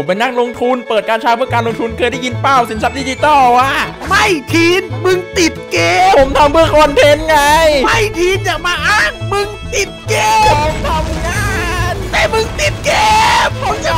ผมเป็นนักลงทุนเปิดการชาเพื่อการลงทุนเคยได้ยินเป้าสินทรัพย์ดิจิตอลวะไม่ทีนมึงติดเกม ผมทำเพื่อคอนเทนต์ไง ไม่ทีนอย่ามาอ้างมึงติดเกมผมทำงานแต่มึงติดเกมผมจะ